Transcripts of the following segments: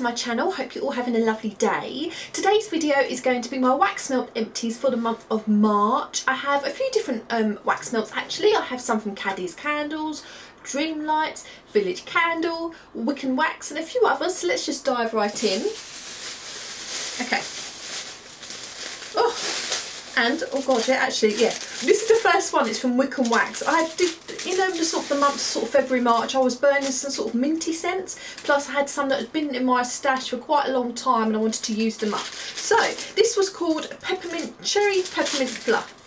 my channel. Hope you're all having a lovely day. Today's video is going to be my wax melt empties for the month of March. I have a few different um, wax melts actually. I have some from Caddy's Candles, Dreamlights, Village Candle, Wick and Wax and a few others. So let's just dive right in. Okay. Oh, and oh god yeah actually yeah this is the first one it's from Wick and Wax I did know the sort of the months sort of February March I was burning some sort of minty scents. Plus I had some that had been in my stash for quite a long time and I wanted to use them up. So this was called peppermint cherry peppermint fluff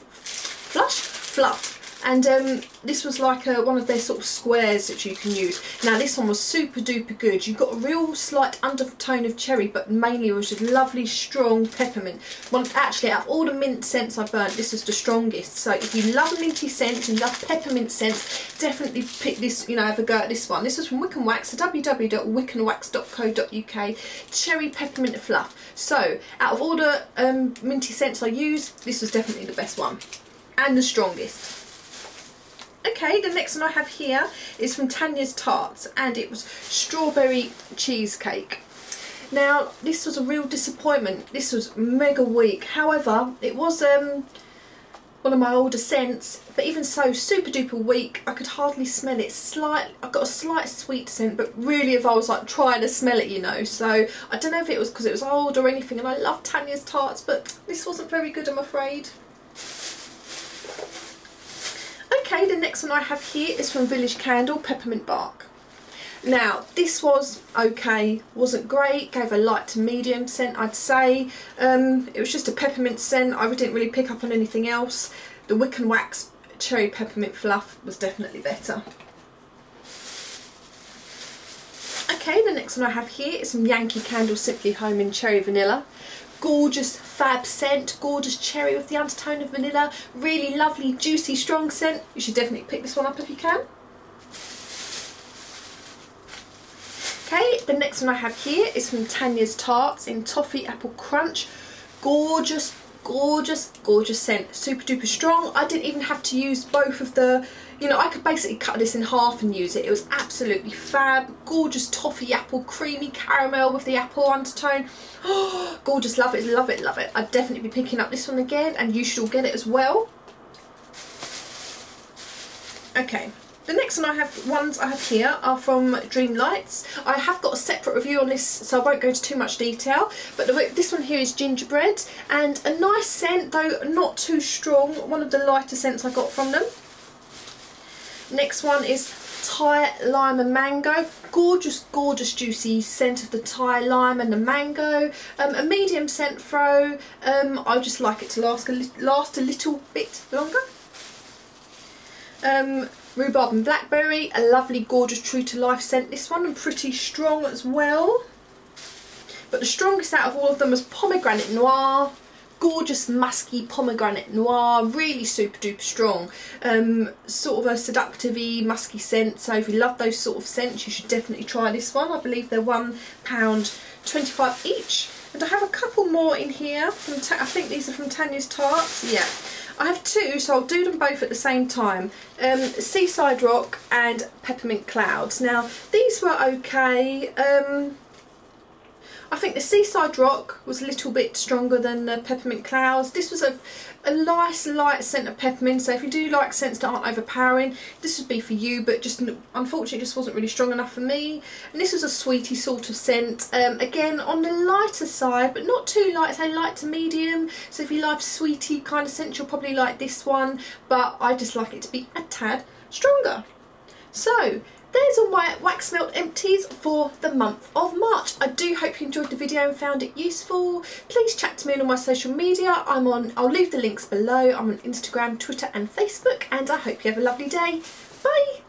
and um, this was like a, one of their sort of squares that you can use. Now this one was super duper good. You got a real slight undertone of cherry but mainly it was just lovely strong peppermint. Well actually out of all the mint scents I burnt this was the strongest so if you love minty scents and love peppermint scents definitely pick this you know have a go at this one. This was from Wick and Wax so www.wicknwax.co.uk cherry peppermint fluff. So out of all the um, minty scents I used this was definitely the best one and the strongest. Okay, the next one I have here is from Tanya's Tartes and it was strawberry cheesecake. Now, this was a real disappointment. This was mega weak. However, it was um, one of my older scents, but even so, super duper weak. I could hardly smell it. Slight, I got a slight sweet scent, but really if I was like trying to smell it, you know. So I don't know if it was because it was old or anything, and I love Tanya's Tartes, but this wasn't very good, I'm afraid. Okay, the next one I have here is from Village Candle, Peppermint Bark. Now, this was okay, wasn't great, gave a light to medium scent, I'd say. Um, it was just a peppermint scent, I didn't really pick up on anything else. The Wick and Wax Cherry Peppermint Fluff was definitely better. Okay, the next one I have here is some Yankee Candle Simply Home in Cherry Vanilla gorgeous fab scent, gorgeous cherry with the undertone of vanilla, really lovely juicy strong scent. You should definitely pick this one up if you can. Okay, the next one I have here is from Tanya's Tartes in Toffee Apple Crunch. Gorgeous, gorgeous, gorgeous scent. Super duper strong. I didn't even have to use both of the you know, I could basically cut this in half and use it. It was absolutely fab. Gorgeous toffee apple, creamy caramel with the apple undertone. Oh, gorgeous, love it, love it, love it. I'd definitely be picking up this one again and you should all get it as well. Okay, the next one I have, ones I have here are from Dreamlights. I have got a separate review on this so I won't go into too much detail but this one here is gingerbread and a nice scent though not too strong, one of the lighter scents I got from them. Next one is Thai lime and mango. Gorgeous, gorgeous juicy scent of the Thai lime and the mango. Um, a medium scent throw. Um, I just like it to last a, last a little bit longer. Um, rhubarb and blackberry. A lovely, gorgeous, true to life scent. This one and pretty strong as well. But the strongest out of all of them was pomegranate noir gorgeous musky pomegranate noir, really super duper strong. Um, sort of a seductive musky scent, so if you love those sort of scents you should definitely try this one. I believe they're £1.25 each. And I have a couple more in here, from I think these are from Tanya's Tartes, yeah. I have two, so I'll do them both at the same time. Um, Seaside Rock and Peppermint Clouds. Now, these were okay. Um, think the Seaside Rock was a little bit stronger than the Peppermint Clouds. This was a, a nice light scent of peppermint, so if you do like scents that aren't overpowering, this would be for you, but just unfortunately just wasn't really strong enough for me. And this was a sweetie sort of scent, um, again on the lighter side, but not too light, say light to medium. So if you like sweetie kind of scent, you'll probably like this one, but I just like it to be a tad stronger. So there's all my wax melt empties for the month of March. I do hope you enjoyed the video and found it useful. Please chat to me on all my social media. I'm on, I'll leave the links below. I'm on Instagram, Twitter and Facebook and I hope you have a lovely day. Bye!